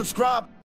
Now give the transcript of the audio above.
Subscribe.